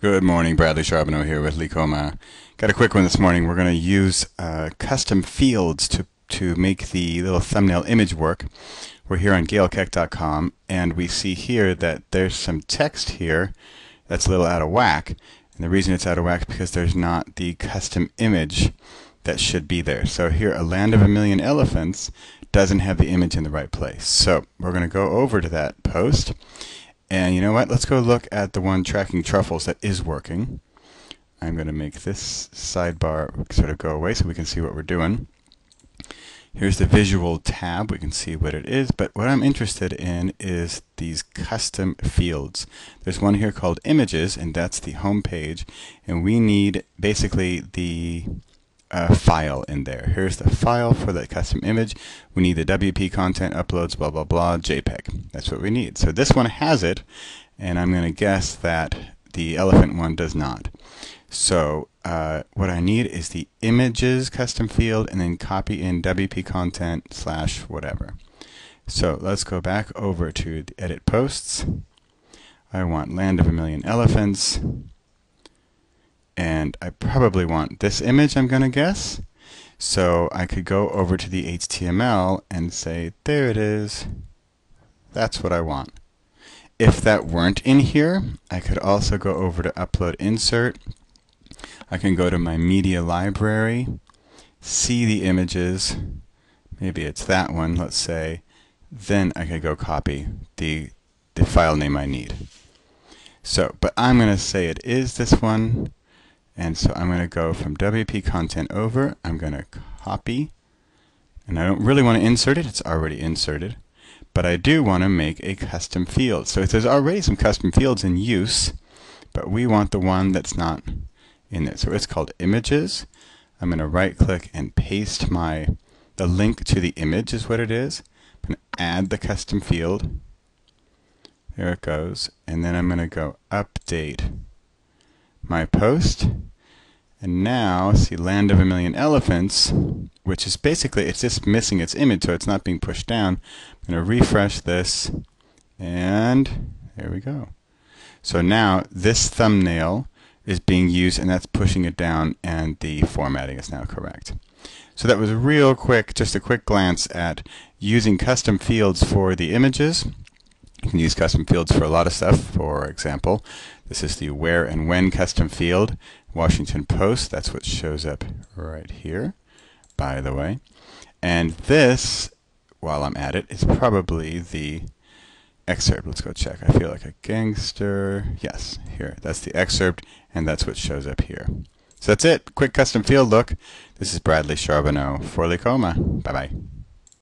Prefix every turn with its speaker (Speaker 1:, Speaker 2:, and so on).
Speaker 1: Good morning, Bradley Charbonneau here with Likoma. Got a quick one this morning. We're going to use uh, custom fields to, to make the little thumbnail image work. We're here on gailkeck.com and we see here that there's some text here that's a little out of whack. And the reason it's out of whack is because there's not the custom image that should be there. So here, A Land of a Million Elephants doesn't have the image in the right place. So we're going to go over to that post and you know what? Let's go look at the one tracking truffles that is working. I'm going to make this sidebar sort of go away so we can see what we're doing. Here's the visual tab. We can see what it is, but what I'm interested in is these custom fields. There's one here called images, and that's the home page, and we need basically the uh, file in there. Here's the file for the custom image. We need the WP content uploads, blah, blah, blah, JPEG. That's what we need. So this one has it, and I'm going to guess that the elephant one does not. So uh, what I need is the images custom field and then copy in WP content slash whatever. So let's go back over to the edit posts. I want land of a million elephants and I probably want this image I'm going to guess. So I could go over to the HTML and say, there it is. That's what I want. If that weren't in here, I could also go over to Upload Insert. I can go to my media library, see the images. Maybe it's that one, let's say. Then I could go copy the, the file name I need. So, but I'm going to say it is this one. And so I'm going to go from WP content over. I'm going to copy. And I don't really want to insert it. It's already inserted. But I do want to make a custom field. So there's already some custom fields in use, but we want the one that's not in there. So it's called images. I'm going to right click and paste my, the link to the image is what it is. I'm going to add the custom field. There it goes. And then I'm going to go update my post. And now, see Land of a Million Elephants, which is basically, it's just missing its image, so it's not being pushed down. I'm going to refresh this, and there we go. So now this thumbnail is being used, and that's pushing it down, and the formatting is now correct. So that was real quick, just a quick glance at using custom fields for the images. You can use custom fields for a lot of stuff. For example, this is the where and when custom field. Washington Post, that's what shows up right here, by the way. And this, while I'm at it, is probably the excerpt. Let's go check. I feel like a gangster. Yes, here. That's the excerpt, and that's what shows up here. So that's it. Quick custom field look. This is Bradley Charbonneau for Likoma. Bye-bye.